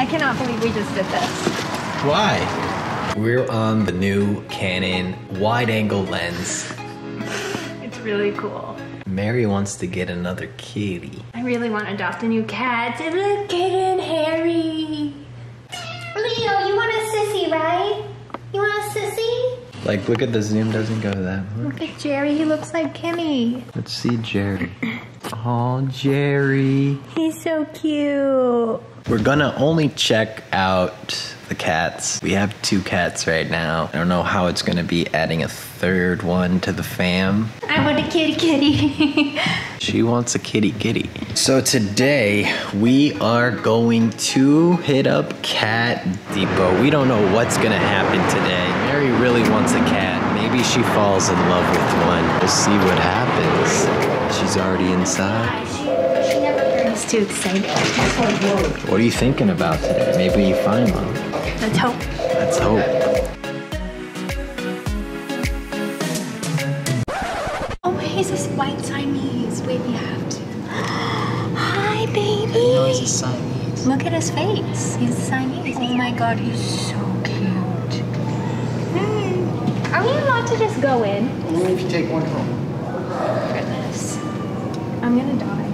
I cannot believe we just did this. Why? We're on the new Canon wide angle lens. It's really cool. Mary wants to get another kitty. I really want to adopt a new cat. It's a kitten, Harry. Leo, you want a sissy, right? You want a sissy? Like, look at the zoom doesn't go to that. Look at Jerry. He looks like Kimmy. Let's see Jerry. Oh, Jerry. He's so cute. We're gonna only check out the cats. We have two cats right now. I don't know how it's gonna be adding a third one to the fam. I want a kitty kitty. She wants a kitty kitty. So today we are going to hit up Cat Depot. We don't know what's gonna happen today. Mary really wants a cat. Maybe she falls in love with one. We'll see what happens. She's already inside. Never He's too. What are you thinking about today? Maybe you find one. Let's hope. Let's hope. Oh, he's a white Siamese. Wait, we have to. Hi, baby. He's Siamese. Look at his face. He's a Siamese. Oh my god, he's so cute. Hmm. Are we allowed to just go in? Only if you take one home. Goodness. I'm gonna die.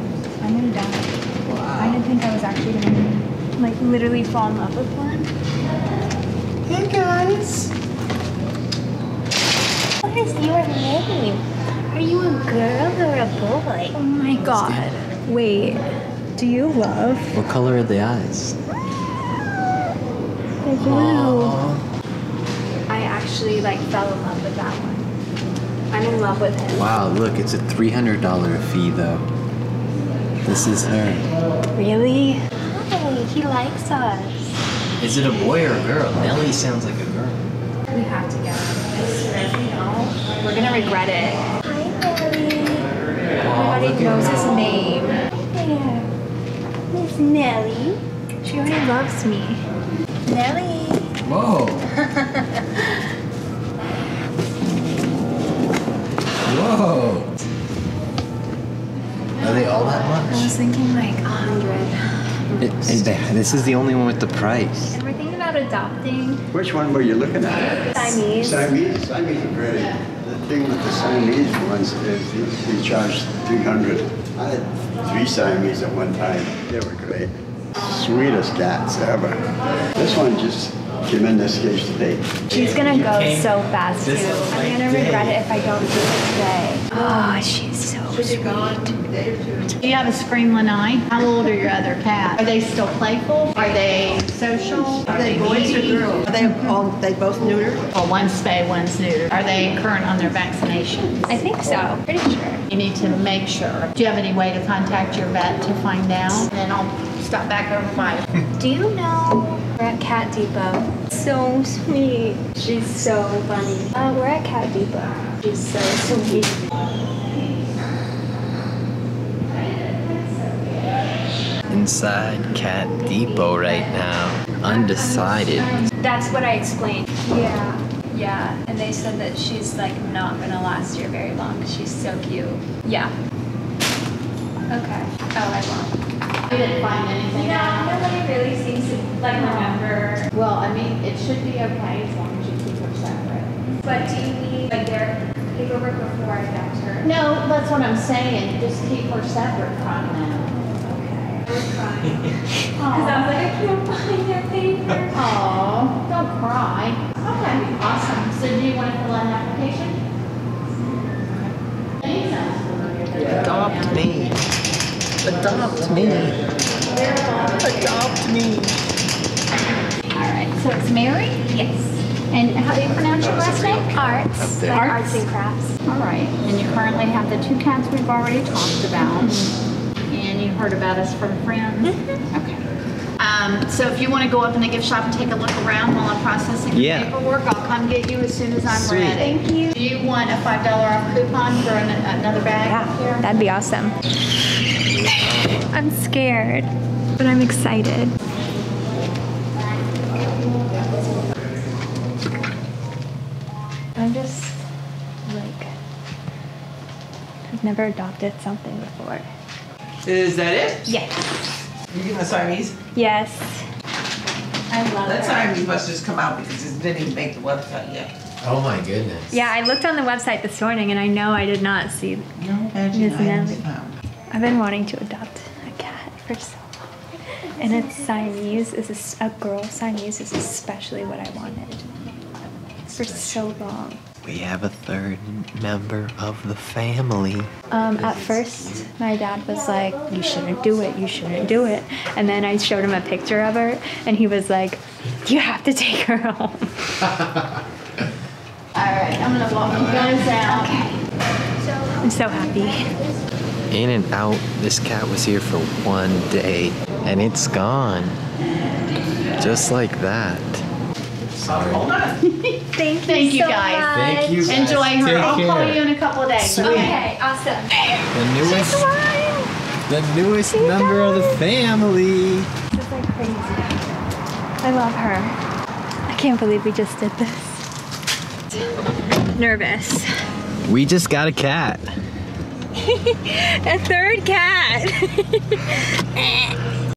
I'm gonna die. I didn't think I was actually gonna like literally fall in love with one. Hey guys. What is your name? Are you a girl or a boy? Oh my god. Wait. Do you love? What color are the eyes? They're blue. I actually like fell in love with that one. I'm in love with him. Wow, look, it's a $300 fee though. This is her. Really? Hi, he likes us. Is it a boy or a girl? Nelly sounds like a girl. We have to get him. I swear if we don't, we're gonna regret it. Hi, Nelly. Everybody knows his name. There. Miss Nelly. She already loves me. Nelly. Whoa. all that I was thinking like a hundred. It- it- this is the only one with the price. And we're thinking about adopting. Which one were you looking at? Siamese. Siamese, Siamese are great. The thing with the Siamese ones is they- they charge 300. I had three Siamese at one time. They were great. Sweetest cats ever. This one just came in today. She's gonna go so fast too. I'm gonna day. regret it if I don't do it today. Oh, she's so sweet. Do you have a scream lanai. How old are your other cats? Are they still playful? Are they social? Are they Boys or girls? Are they all, they both neutered? Well, one's spay, one's neutered. Are they current on their vaccinations? I think so. Pretty sure. You need to make sure. Do you have any way to contact your vet to find out? And I'll stop back over by. Do you know we're at Cat Depot? So sweet. She's so funny. Uh, we're at Cat Depot. She's so sweet. Inside Cat Depot right now. Undecided. That's what I explained. Yeah. Yeah. And they said that she's like not gonna last here very long. Because she's so cute. Yeah. Okay. Oh, I won't. You didn't find anything out? nobody really seems to like remember. Well, I mean, it should be okay as long as you keep her separate. But do you need like their paperwork before I adopt her? No, that's what I'm saying. Just keep her separate from them. I was crying. Because I was like, I can't find their paper. Oh, don't cry. Okay, awesome. So do you want to fill out an application? Adopt me. Adopt me. Adopt me. All right, so it's Mary? Yes. And how do you pronounce your last name? Arts. there. Like arts and crafts. All right, and you currently have the two cats we've already talked about. And you heard about us from friends? Okay. Um, so if you want to go up in the gift shop and take a look around while I'm processing the Yeah. paperwork, I'll come get you as soon as I'm Sweet. ready. Thank you. Do you want a five dollar off coupon for an, another bag up here? that'd be awesome. I'm scared, but I'm excited. I'm just like, I've never adopted something before. Is that it? Yes. You getting the Siamese? Yes. I love That her. time you must just come out because it didn't even make the website yet. Oh my goodness. Yeah, I looked on the website this morning and I know I did not see. No badging Miss items found. I've been wanting to adopt a cat for so long. And it's Siamese, is a s- a girl Siamese is especially what I wanted for so long. We have a third member of the family. Um, at first, my dad was like, "You shouldn't do it. You shouldn't do it." And then I showed him a picture of her, and he was like, "You have to take her home." All right, I'm gonna walk you guys out. I'm so happy. In and out, this cat was here for one day, and it's gone. Just like that. Hold on. Thank you. Thank you, so guys. much. Thank you. guys. Enjoy her. Take I'll call you in a couple of days. Sweet. Okay, awesome. The newest, the newest member of the family. This is like crazy. I love her. I can't believe we just did this. Nervous. We just got a cat. A third cat.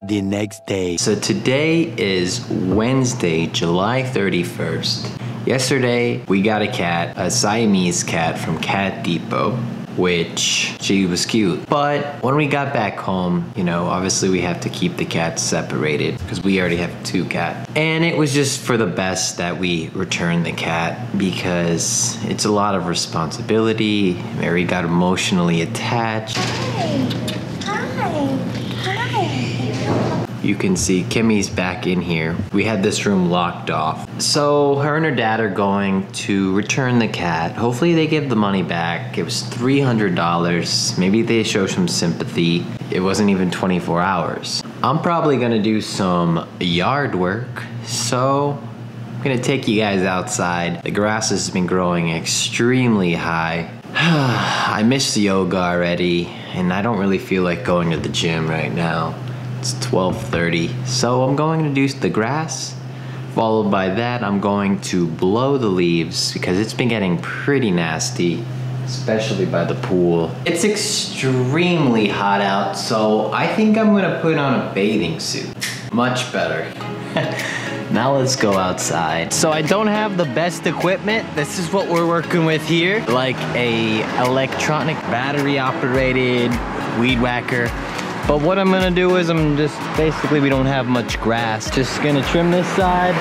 the next day. So today is Wednesday, July 31st. Yesterday, we got a cat, a Siamese cat from Cat Depot, which she was cute. But when we got back home, you know, obviously we have to keep the cats separated because we already have two cats. And it was just for the best that we returned the cat because it's a lot of responsibility. Mary got emotionally attached. Hi. Hi. Hi. You can see Kimmy's back in here. We had this room locked off. So her and her dad are going to return the cat. Hopefully they give the money back. It was $300. Maybe they show some sympathy. It wasn't even 24 hours. I'm probably gonna do some yard work. So I'm gonna take you guys outside. The grass has been growing extremely high. I miss the yoga already, and I don't really feel like going to the gym right now. It's 12:30, so I'm going to do the grass. Followed by that, I'm going to blow the leaves because it's been getting pretty nasty, especially by the pool. It's extremely hot out, so I think I'm gonna put on a bathing suit. Much better. Now let's go outside. So I don't have the best equipment. This is what we're working with here. Like a electronic battery operated weed whacker. But what I'm gonna do is I'm just, basically we don't have much grass. Just gonna trim this side,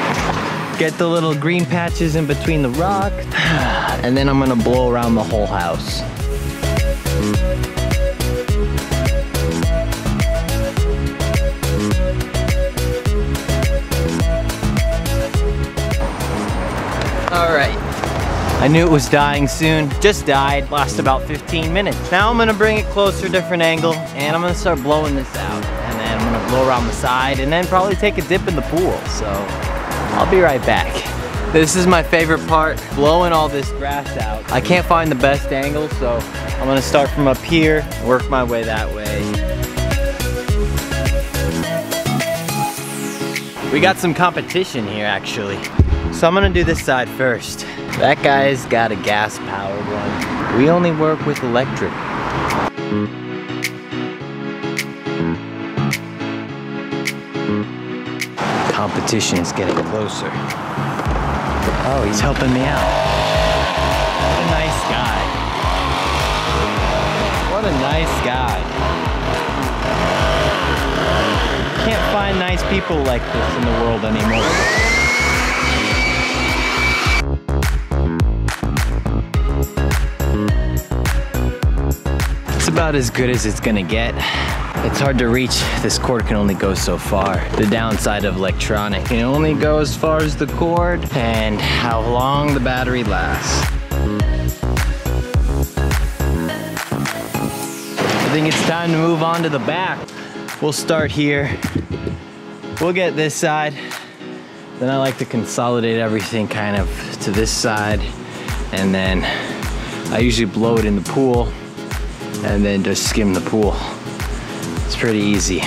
get the little green patches in between the rock, and then I'm gonna blow around the whole house. I knew it was dying soon. Just died, last about 15 minutes. Now I'm gonna bring it closer, different angle, and I'm gonna start blowing this out. And then I'm gonna blow around the side and then probably take a dip in the pool. So I'll be right back. This is my favorite part, blowing all this grass out. I can't find the best angle, so I'm gonna start from up here, work my way that way. We got some competition here actually. So I'm gonna do this side first. That guy's got a gas powered one. We only work with electric. Competition is getting closer. Oh, he's helping me out. What a nice guy. What a nice guy. Can't find nice people like this in the world anymore. About as good as it's gonna get. It's hard to reach. This cord can only go so far. The downside of electronic, it can only go as far as the cord and how long the battery lasts. I think it's time to move on to the back. We'll start here. We'll get this side. Then I like to consolidate everything kind of to this side. And then I usually blow it in the pool and then just skim the pool. It's pretty easy.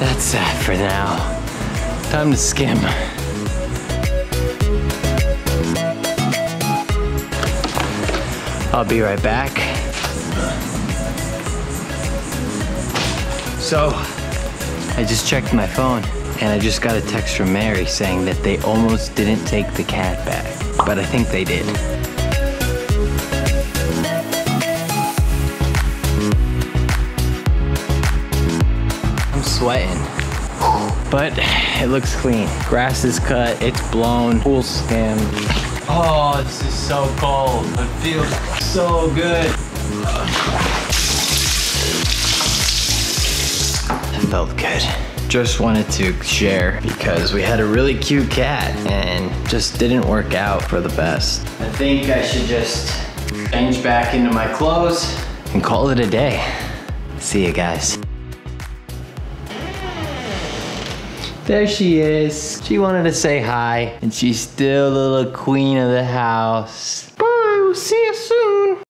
That's that for now. Time to skim. I'll be right back. So, I just checked my phone and I just got a text from Mary saying that they almost didn't take the cat back, but I think they did. I'm sweating. But it looks clean. Grass is cut, it's blown, pool skim. Oh, this is so cold. It feels so good. It felt good. Just wanted to share because we had a really cute cat and just didn't work out for the best. I think I should just change back into my clothes and call it a day. See you guys. There she is. She wanted to say hi, and she's still the little queen of the house. Bye, we'll see you soon.